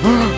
Ooh.